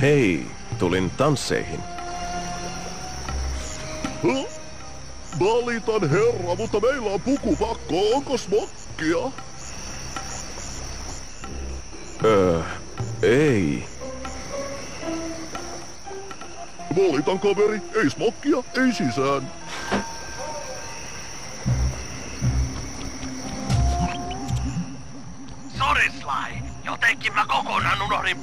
Hei, tulin tansseihin. Huh? Valitan herra, mutta meillä on pukupakko. Onko smokkia? Öö, ei. Valitan kaveri, ei smokkia, ei sisään. Sly, jotenkin mä kokonaan unohdin